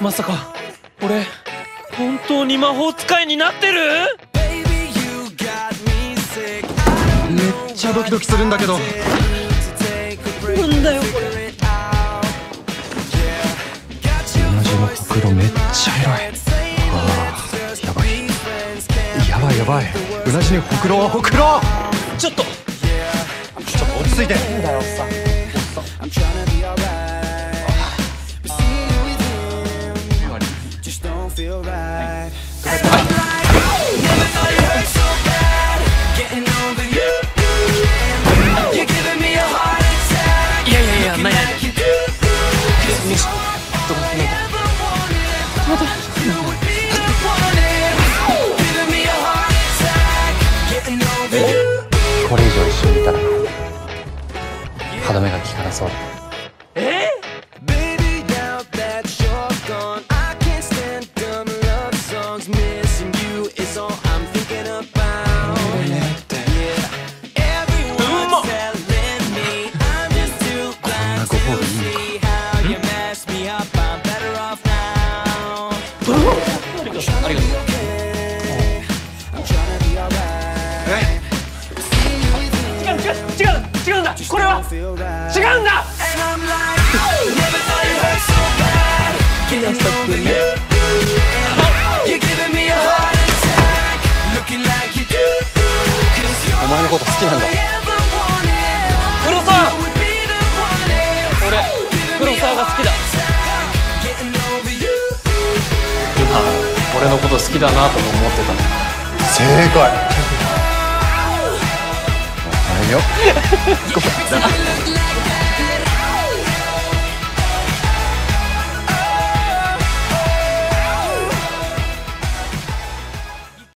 まさか俺本当に魔法使いになってる？めっちゃドキドキするんだけど。なんだよこれ。同じのほくろめっちゃ広い。あーやばい。やばい。やばいうなじにほくろはほくろ。ちょっと。ちょっと落ち着いて。んだよさいやいやいやないないよしどうもこれ以上一緒にいたら歯止めが効かなそうだ。違うんだ！お前のこと好きなんだ。黒沢！俺黒沢が好きだ。今俺のこと好きだなとも思ってたの。正解。よ。